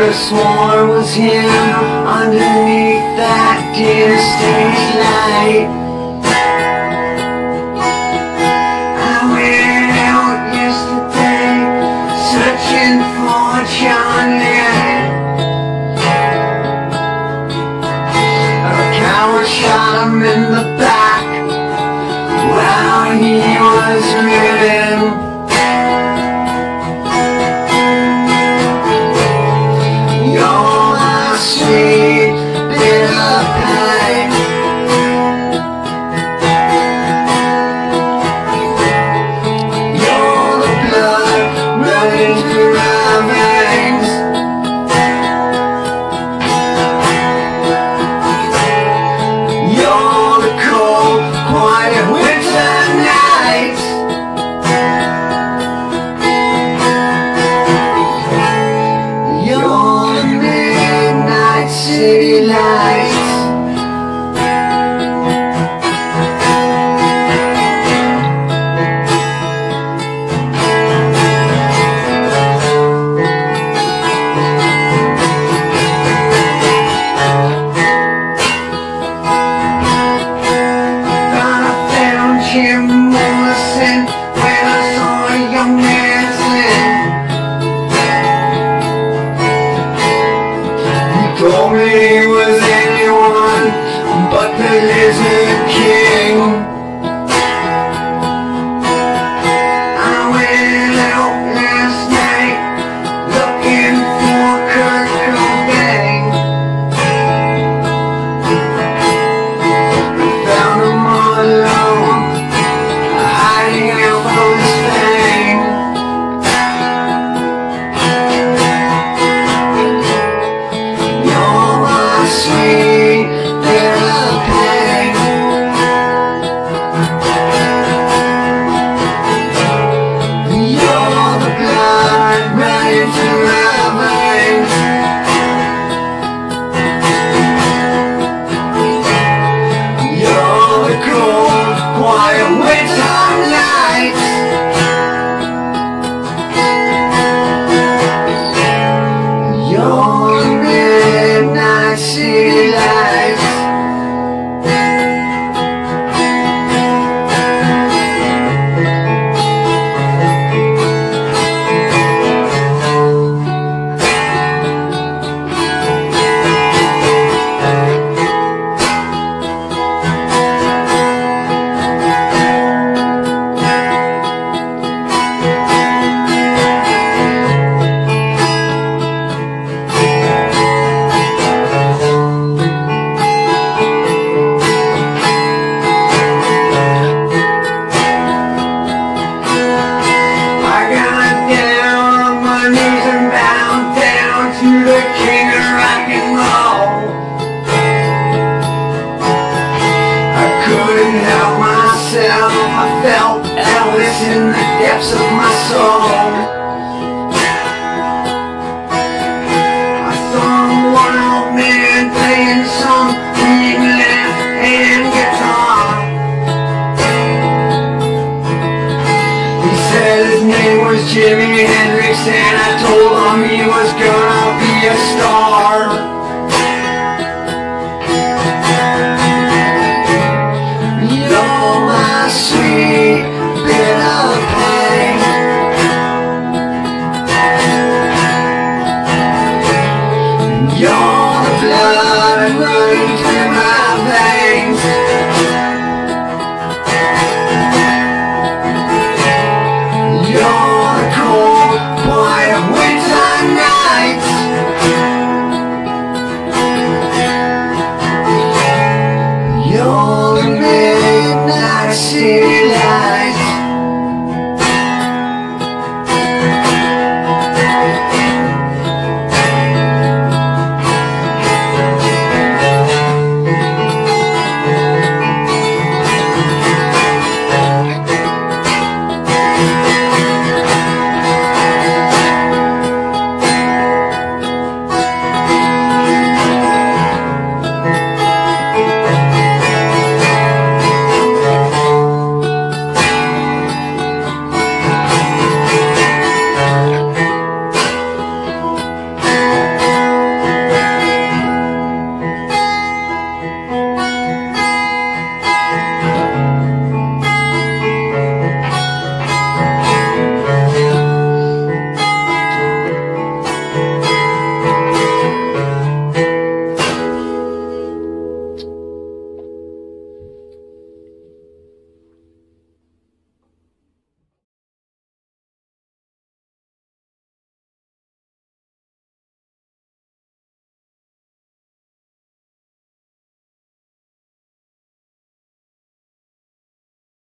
could've sworn was him Underneath that dim stage light. I went out yesterday Searching for Johnny. of my soul. I saw man playing some guitar He said his name was Jimi Hendrix and I told him he was gonna be a star.